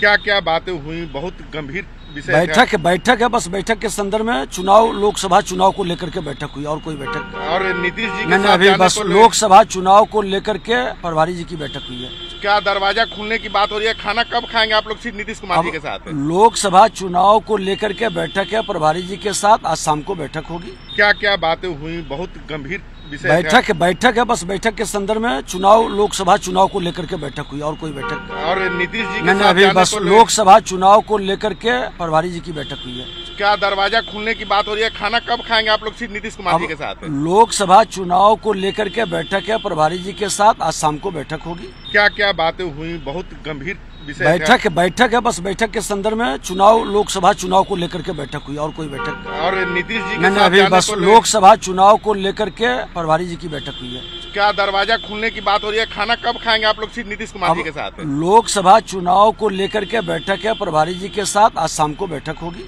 क्या क्या बातें हुई बहुत गंभीर विषय। बैठक बैठक है बस बैठक के संदर्भ में चुनाव लोकसभा चुनाव को लेकर के बैठक हुई और कोई बैठक और नीतीश जी के नहीं नहीं साथ अभी बस लोकसभा चुनाव को लेकर के प्रभारी जी की बैठक हुई है। क्या दरवाज़ा खुलने की बात हो रही है? खाना कब खाएँगे आप लोग? सिर्फ़ नीतीश कुमार जी के साथ लोकसभा चुनाव को लेकर के बैठक है प्रभारी जी के साथ आज शाम को बैठक होगी। क्या क्या बातें हुई बहुत गंभीर बैठक बैठक है बस बैठक के संदर्भ में चुनाव लोकसभा चुनाव को लेकर के बैठक हुई और कोई बैठक और नीतीश जी साथ अभी बस लोकसभा चुनाव को लेकर के प्रभारी जी की बैठक हुई है। क्या दरवाज़ा खुलने की बात हो रही है? खाना कब खाएँगे आप लोग? सिर्फ़ नीतीश कुमार जी के साथ लोकसभा चुनाव को लेकर के बैठक है प्रभारी जी के साथ आज शाम को बैठक होगी। क्या क्या बातें हुई? बहुत गंभीर विषय था। बैठक बैठक है बस बैठक के संदर्भ में चुनाव लोकसभा चुनाव को लेकर के बैठक हुई और कोई बैठक और नीतीश जी साथ अभी बस लोकसभा चुनाव को लेकर के प्रभारी जी की बैठक हुई है। क्या दरवाज़ा खुलने की बात हो रही है? खाना कब खाएँगे आप लोग? सिर्फ़ नीतीश कुमार जी के साथ लोकसभा चुनाव को लेकर के बैठक है प्रभारी जी के साथ आज शाम को बैठक होगी।